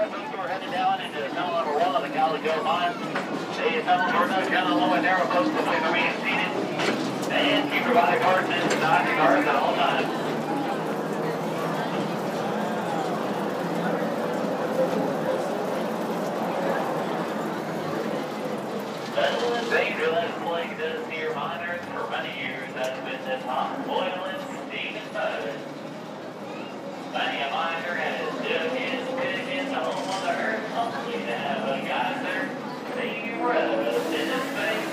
right, folks, headed down into tunnel of Mine. Of for many years has been this hot, boiling, steaming mud. Many a miner has dug his pick in the home of the earth only to have a geyser be rubbed in his face.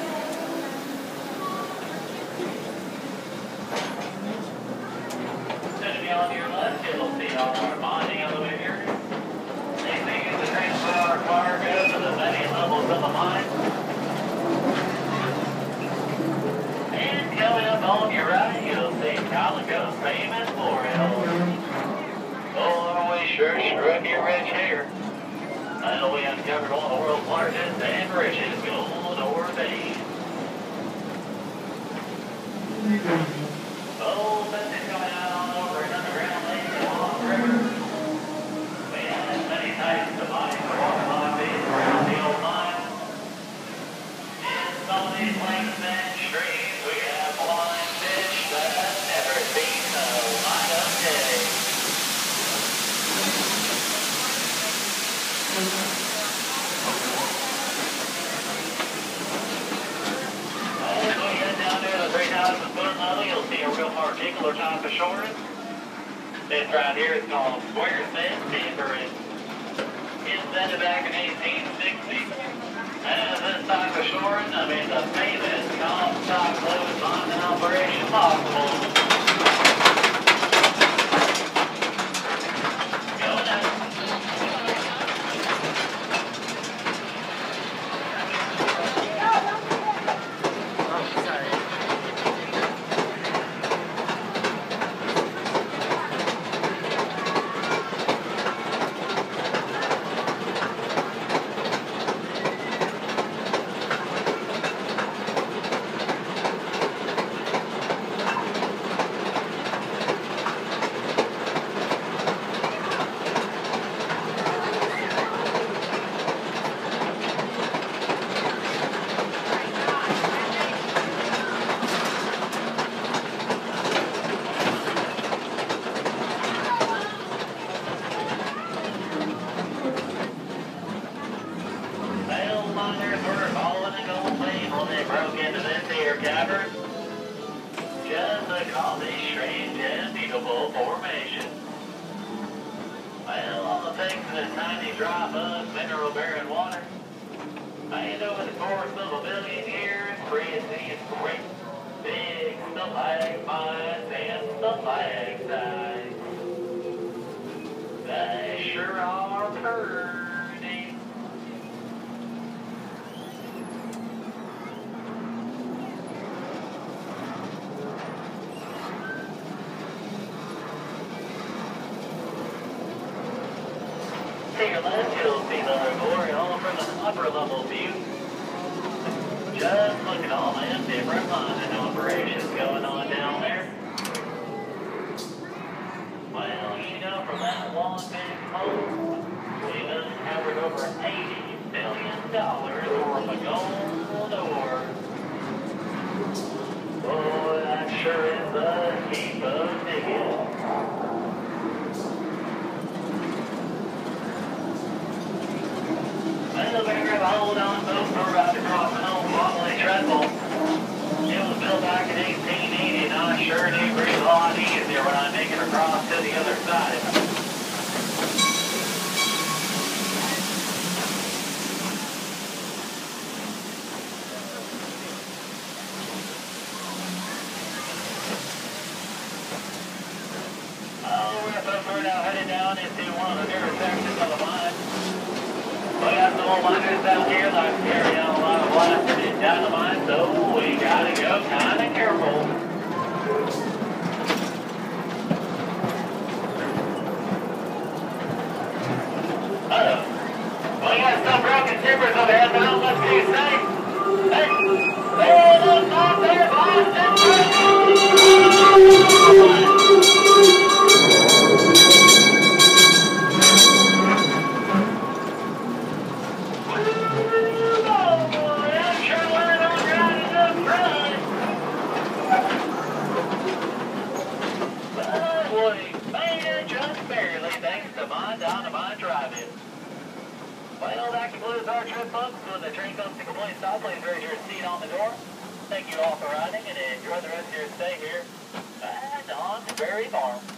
Soon be on your left, you'll see all our bonding elevator. They may use the transfer our cargo to the many levels of the mine. And coming up on your right, you'll see Calico's famous Glory Hole. Oh, we sure struck your rich hair. Well, we uncovered of the world's largest and richest gold ore veins. Oh, but it's coming out on over an underground lake in Long River. We had many types of mines for water line being around the old mine. In some of these lakes and streams, we have flying fish that have never seen the light of day. As we head down there to the 3,000 foot level, you'll see a real particular type of shoring. This right here is called square set timbering. Invented back in 1860. And this type of shoring, I mean the famous Comstock Lode's mining operation possible. Go now. Well, miners were following a gold vein when they broke into this here cavern. Just to call this strange and beautiful formation. Well, all it takes is a tiny drop of mineral bearing water. And over the course of a billion years, creating these great big stalagmites and stalactites. They sure are pretty. To your left, you'll see the Glory Hole from an upper level view. Just look at all them different mining operations going on down there. Well, you know, from that one big hole, we've uncovered over $80 billion worth of gold ore. Boy, that sure is a heap of digging. Well, better grab a We're about to cross old wobbly trestle. Was built back in 1880, and sure do breathe a lot easier when I make it across to the other side. Now headed down into one of the newer old miners down here that carry out a lot of blasting and dynamite, so we gotta go kinda careful. Uh-oh. We got some broken timbers over here now, what do you say? Hey, hey, look out there, Boston! On the mind drive-in. Well, that concludes our trip, folks. When the train comes to complete stop, please raise your seat on the door. Thank you all for riding and enjoy the rest of your stay here and Knott's Berry Farm.